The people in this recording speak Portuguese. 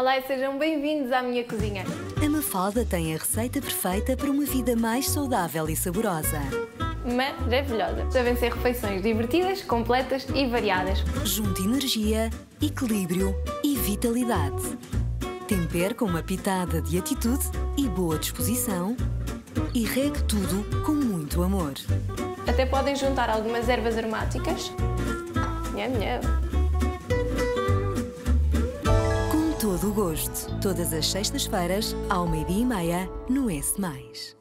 Olá e sejam bem-vindos à minha cozinha. A Mafalda tem a receita perfeita para uma vida mais saudável e saborosa. Maravilhosa. Devem ser refeições divertidas, completas e variadas. Junte energia, equilíbrio e vitalidade. Tempere com uma pitada de atitude e boa disposição e regue tudo com muito amor. Até podem juntar algumas ervas aromáticas. Nham, nham. Com todo o gosto. Todas as sextas-feiras, ao meio-dia e meia, no S+.